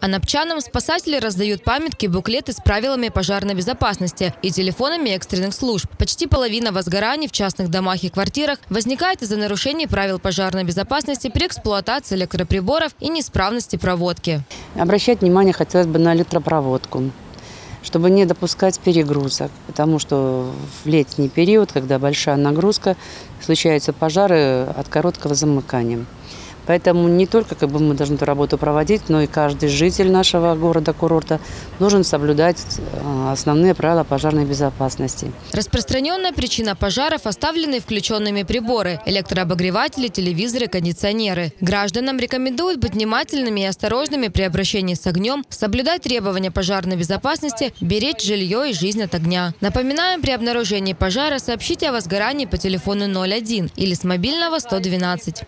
Анапчанам спасатели раздают памятки, буклеты с правилами пожарной безопасности и телефонами экстренных служб. Почти половина возгораний в частных домах и квартирах возникает из-за нарушений правил пожарной безопасности при эксплуатации электроприборов и неисправности проводки. Обращать внимание хотелось бы на электропроводку, чтобы не допускать перегрузок, потому что в летний период, когда большая нагрузка, случаются пожары от короткого замыкания. Поэтому не только как бы, мы должны эту работу проводить, но и каждый житель нашего города-курорта должен соблюдать э, основные правила пожарной безопасности. Распространенная причина пожаров – оставленные включенными приборы – электрообогреватели, телевизоры, кондиционеры. Гражданам рекомендуют быть внимательными и осторожными при обращении с огнем, соблюдать требования пожарной безопасности, беречь жилье и жизнь от огня. Напоминаем, при обнаружении пожара сообщите о возгорании по телефону 01 или с мобильного 112.